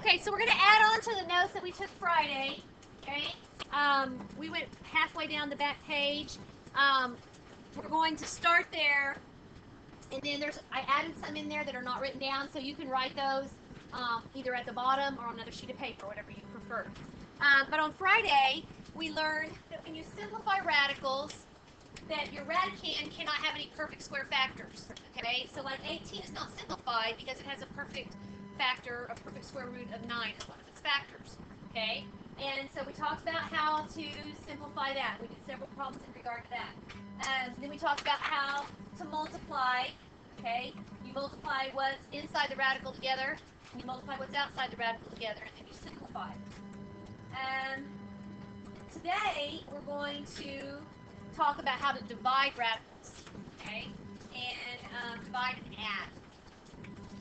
Okay, so we're going to add on to the notes that we took Friday. Okay, um, we went halfway down the back page. Um, we're going to start there, and then there's I added some in there that are not written down, so you can write those um, either at the bottom or on another sheet of paper, whatever you prefer. Um, but on Friday, we learned that when you simplify radicals, that your radicand cannot have any perfect square factors. Okay, so an 18 is not simplified because it has a perfect factor, a perfect square root of 9 as one of its factors. Okay, and so we talked about how to simplify that. We did several problems in regard to that. Um, then we talked about how to multiply. Okay, you multiply what's inside the radical together, you multiply what's outside the radical together, and then you simplify. And today we're going to talk about how to divide radicals. Okay, and um, divide and add.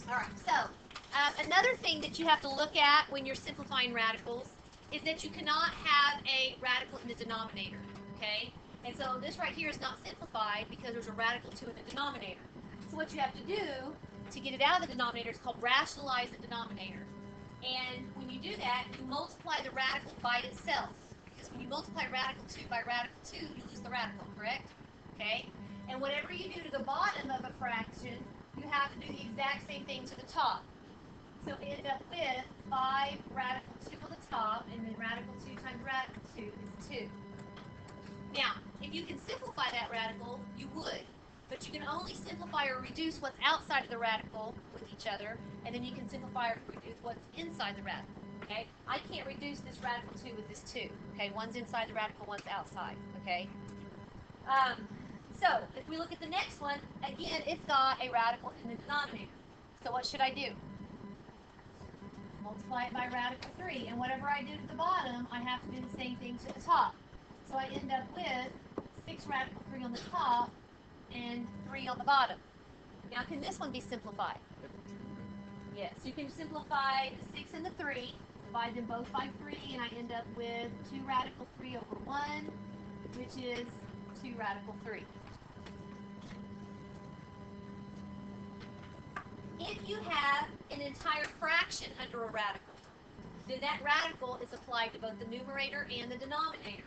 All right, so um, another thing that you have to look at when you're simplifying radicals is that you cannot have a radical in the denominator, okay? And so this right here is not simplified because there's a radical 2 in the denominator. So what you have to do to get it out of the denominator is called rationalize the denominator. And when you do that, you multiply the radical by itself. Because when you multiply radical 2 by radical 2, you lose the radical, correct? Okay? And whatever you do to the bottom of a fraction, you have to do the exact same thing to the top. So end up with 5 radical 2 on the top, and then radical 2 times radical 2 is 2. Now, if you can simplify that radical, you would. But you can only simplify or reduce what's outside of the radical with each other, and then you can simplify or reduce what's inside the radical. Okay? I can't reduce this radical 2 with this 2. Okay? One's inside the radical, one's outside. Okay? Um, so, if we look at the next one, again, it's got a radical in the denominator. So what should I do? Multiply it by radical 3. And whatever I do to the bottom, I have to do the same thing to the top. So I end up with 6 radical 3 on the top and 3 on the bottom. Now, can this one be simplified? Yes, you can simplify the 6 and the 3, divide them both by 3, and I end up with 2 radical 3 over 1, which is 2 radical 3. If you have an entire fraction under a radical, then that radical is applied to both the numerator and the denominator.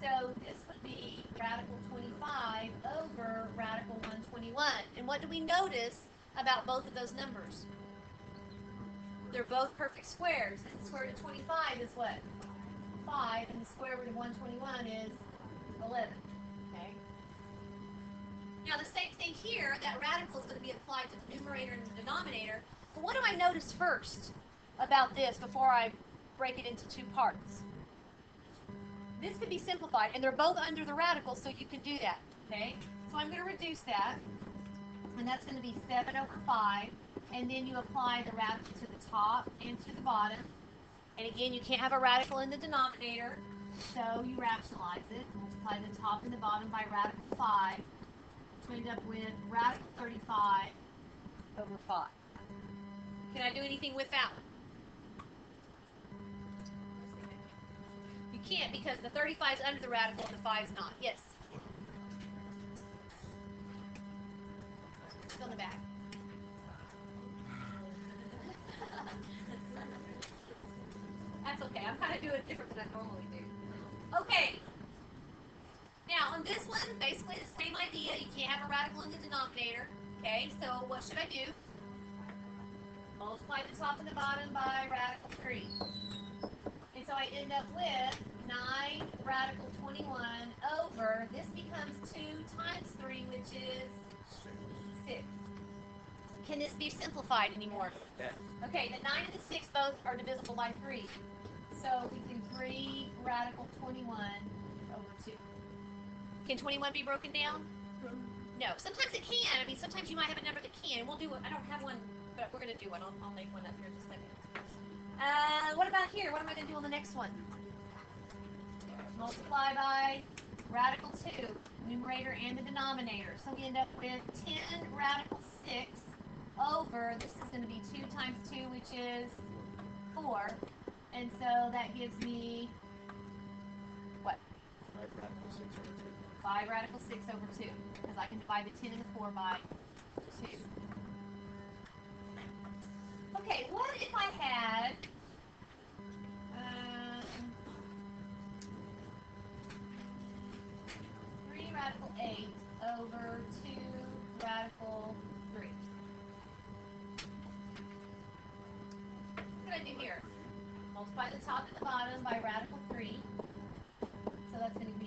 So this would be radical 25 over radical 121. And what do we notice about both of those numbers? They're both perfect squares. And the square root of 25 is what? 5, and the square root of 121 is 11. Okay? Now the same here, that radical is going to be applied to the numerator and the denominator. But what do I notice first about this before I break it into two parts? This could be simplified, and they're both under the radical, so you can do that. Okay? So I'm going to reduce that, and that's going to be 7 over 5. And then you apply the radical to the top and to the bottom. And again, you can't have a radical in the denominator, so you rationalize it. Multiply the top and the bottom by radical 5 end up with radical 35 over 5. Can I do anything with that one? You can't because the 35 is under the radical and the 5 is not. Yes? It's on the back. That's okay. I'm kind of doing it different than I normally do. Okay. On this one, basically the same idea. You can't have a radical in the denominator. Okay, so what should I do? Multiply the top and the bottom by radical 3. And so I end up with 9 radical 21 over, this becomes 2 times 3, which is 6. Can this be simplified anymore? Okay, the 9 and the 6 both are divisible by 3. So we do 3 radical 21 over 2. Can 21 be broken down? No. Sometimes it can. I mean, sometimes you might have a number that can. We'll do it. I don't have one, but we're going to do one. I'll, I'll make one up here in just a second. Uh, what about here? What am I going to do on the next one? Multiply by radical 2, numerator and the denominator. So we end up with 10 radical 6 over, this is going to be 2 times 2, which is 4. And so that gives me, what? 5 radical 6 over 2. 5 radical 6 over 2, because I can divide the 10 and the 4 by 2. Okay, what if I had... Uh, 3 radical 8 over 2 radical 3. What can I do here? Multiply the top and the bottom by radical 3. So that's going to be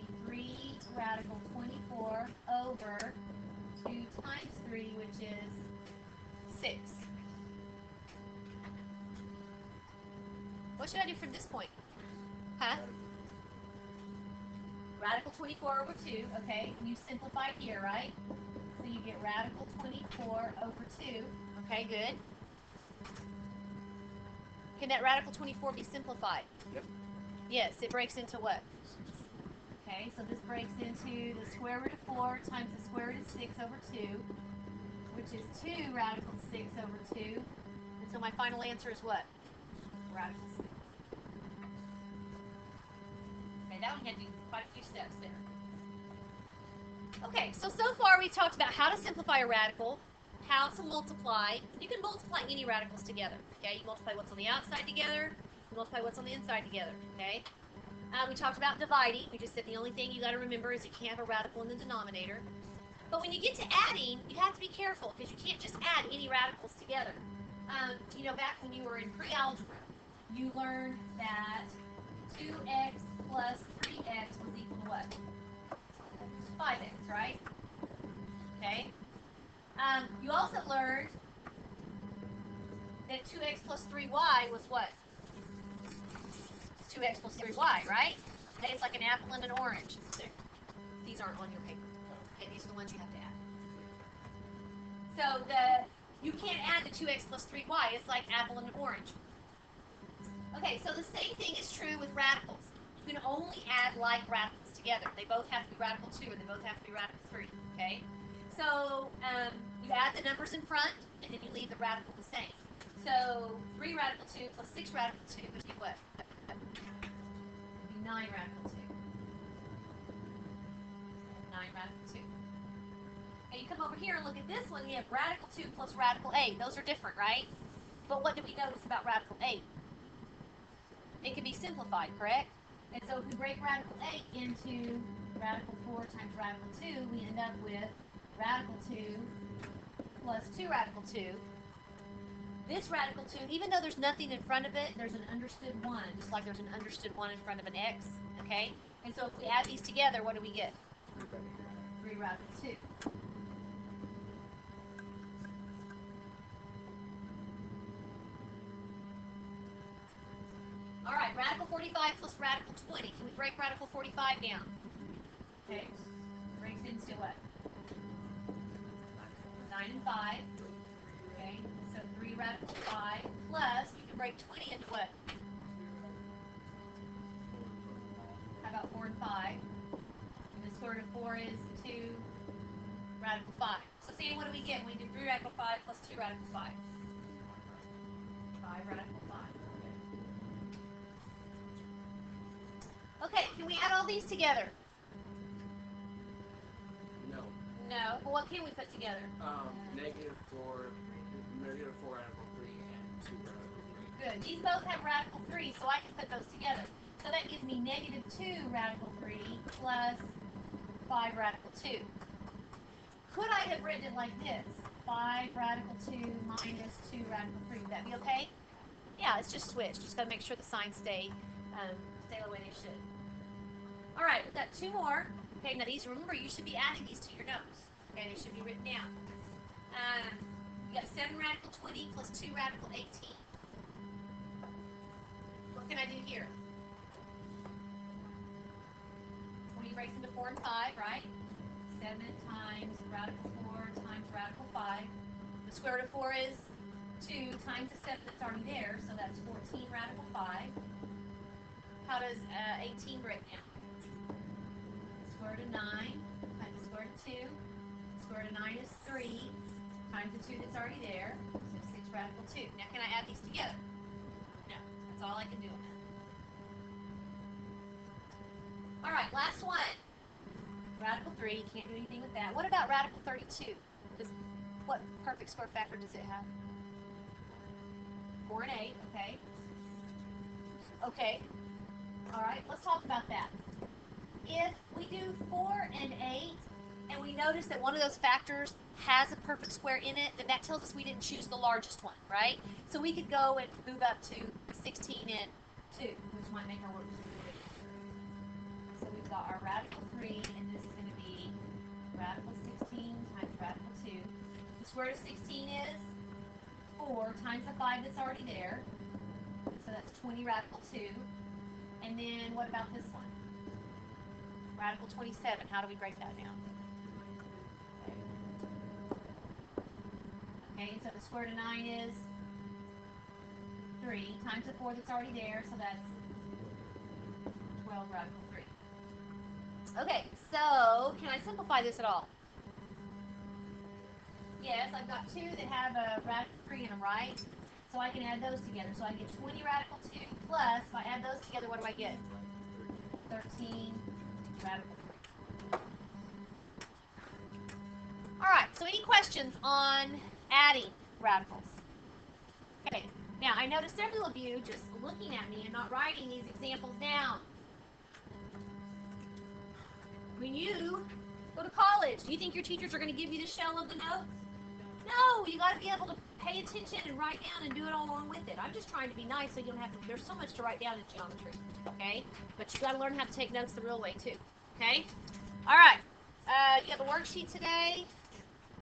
radical 24 over 2 times 3, which is 6. What should I do from this point? Huh? Radical 24 over 2, okay? You simplify here, right? So you get radical 24 over 2. Okay, good. Can that radical 24 be simplified? Yep. Yes, it breaks into what? Okay, so this breaks into the square root of 4 times the square root of 6 over 2, which is 2 radical 6 over 2. And so my final answer is what? Radical 6. Okay, that one had to do quite a few steps there. Okay, so so far we talked about how to simplify a radical, how to multiply. You can multiply any radicals together. Okay, you multiply what's on the outside together, you multiply what's on the inside together. Okay. Uh, we talked about dividing. We just said the only thing you got to remember is you can't have a radical in the denominator. But when you get to adding, you have to be careful because you can't just add any radicals together. Um, you know, back when you were in pre-algebra, you learned that 2x plus 3x was equal to what? 5x, right? Okay. Um, you also learned that 2x plus 3y was what? 2x plus 3y, right? Okay, it's like an apple and an orange. These aren't on your paper. Okay, these are the ones you have to add. So the you can't add the 2x plus 3y. It's like apple and an orange. Okay, so the same thing is true with radicals. You can only add like radicals together. They both have to be radical 2 and they both have to be radical 3. Okay? So um, you add the numbers in front and then you leave the radical the same. So 3 radical 2 plus 6 radical 2 would be what? 9 radical 2. 9 radical 2. Okay, you come over here and look at this one. You have radical 2 plus radical 8. Those are different, right? But what did we notice about radical 8? It can be simplified, correct? And so if we break radical 8 into radical 4 times radical 2, we end up with radical 2 plus 2 radical 2. This radical 2, even though there's nothing in front of it, there's an understood 1, just like there's an understood 1 in front of an x, okay? And so if we add these together, what do we get? 3 radical 2. All right, radical 45 plus radical 20. Can we break radical 45 down? Okay, breaks into what? 9 and 5. Okay, so 3 radical 5 plus, we can break 20 into what? How about 4 and 5? And the square root of 4 is 2 radical 5. So see, what do we get when we do 3 radical 5 plus 2 radical 5? 5 radical 5. Okay, can we add all these together? No. No. Well, what can we put together? Um, negative four, negative four radical three and two radical three. Good. These both have radical 3, so I can put those together. So that gives me negative 2 radical 3 plus 5 radical 2. Could I have written it like this? 5 radical 2 minus 2 radical 3. Would that be okay? Yeah, it's just switched. Just got to make sure the signs stay, um, stay the way they should. All right, we've got two more. Okay, now these, remember, you should be adding these to your notes. Okay, they should be written down. Um, you got 7 radical 20 plus 2 radical 18. What can I do here? 20 breaks into 4 and 5, right? 7 times radical 4 times radical 5. The square root of 4 is 2 times the 7 that's already there, so that's 14 radical 5. How does uh, 18 break down? Square root of 9 times the square root of 2. Square root of 9 is 3 times the 2 that's already there, so 6 radical 2. Now can I add these together? No, that's all I can do on that. All right, last one. Radical 3, you can't do anything with that. What about radical 32? Does, what perfect square factor does it have? 4 and 8, okay. Okay. All right, let's talk about that. If we do 4 and 8, and we notice that one of those factors has a perfect square in it, then that tells us we didn't choose the largest one, right? So we could go and move up to 16 and 2, which might make our work. So we've got our radical 3, and this is going to be radical 16 times radical 2. The square root of 16 is 4 times the 5 that's already there. So that's 20 radical 2. And then what about this one? Radical 27. How do we break that down? The square root of 9 is 3 times the 4 that's already there, so that's 12 radical 3. Okay, so can I simplify this at all? Yes, I've got two that have a radical 3 in them, right? So I can add those together. So I get 20 radical 2 plus, if I add those together, what do I get? 13 radical 3. Alright, so any questions on adding radicals? Okay, now I noticed several of you just looking at me and not writing these examples down. When you go to college, do you think your teachers are going to give you the shell of the notes? No, you got to be able to pay attention and write down and do it all along with it. I'm just trying to be nice so you don't have to. There's so much to write down in geometry, okay? But you got to learn how to take notes the real way too, okay? All right. Uh, you have a worksheet today.